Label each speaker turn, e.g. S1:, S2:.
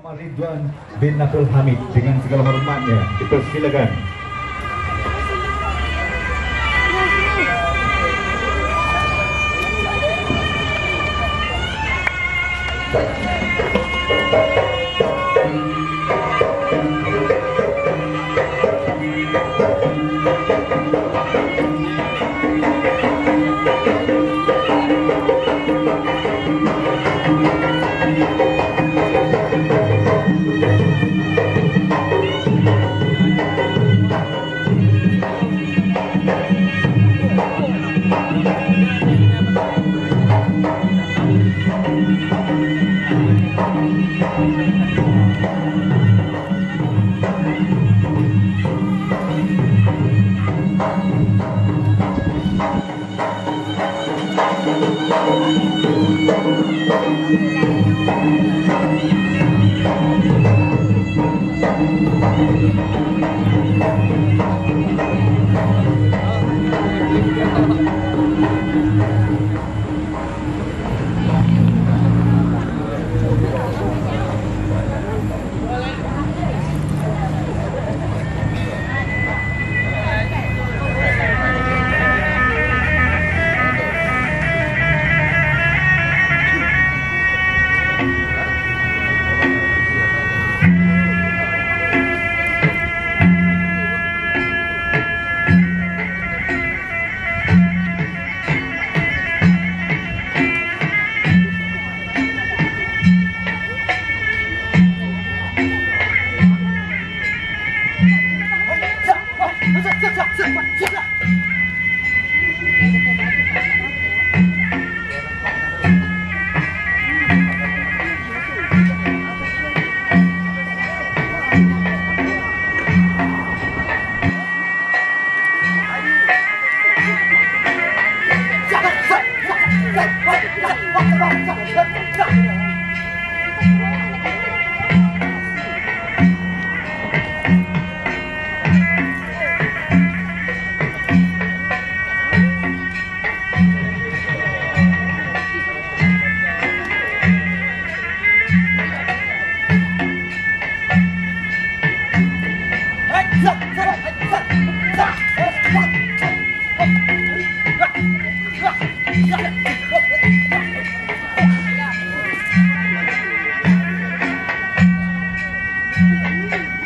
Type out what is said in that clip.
S1: Muhammad Ridwan bin Nabil Hamid dengan segala hormatnya dipersilakan.
S2: Thank you. Let's go. Thank you.